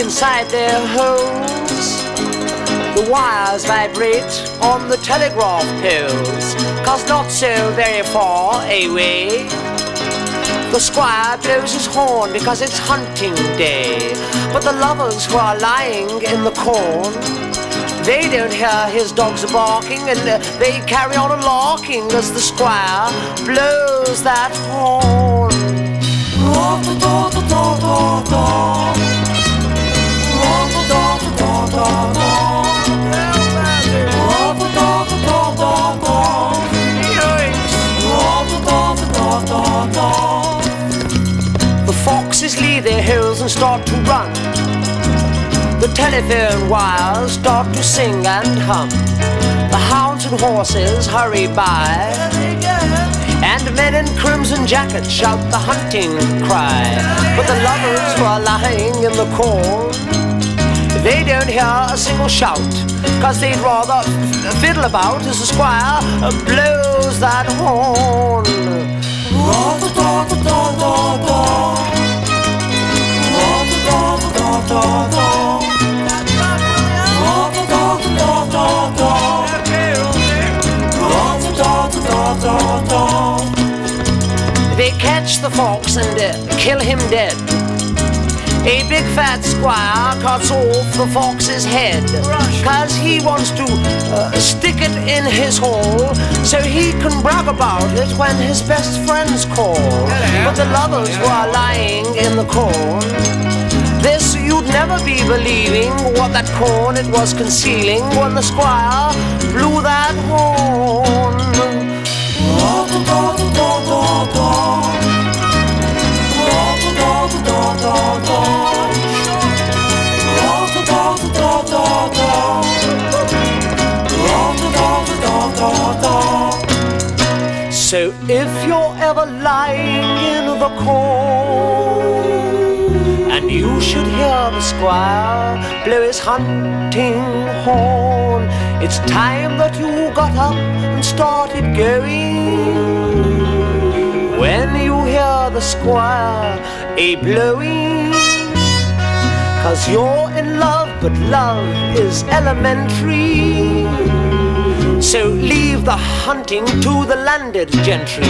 inside their holes. The wires vibrate on the telegraph poles, cause not so very far away. The squire blows his horn because it's hunting day. But the lovers who are lying in the corn, they don't hear his dogs barking and they carry on a larking as the squire blows that horn. The foxes leave their hills and start to run. The telephone wires start to sing and hum. The hounds and horses hurry by. And men in crimson jackets shout the hunting cry. But the lovers who are lying in the corn, they don't hear a single shout. Cause they'd rather fiddle about as the squire blows that horn. They catch the fox and uh, kill him dead. A big fat squire cuts off the fox's head. Cause he wants to stick it in his hole so he can brag about it when his best friends call. But the lovers who are lying in the corn, this you'd never be believing what that corn it was concealing when the squire blew that horn. So if you're ever lying in the corn and you should hear the squire blow his hunting horn, it's time that you got up and started going. When you hear the squire a blowing, cause you're in love, but love is elementary. Leave the hunting to the landed gentry.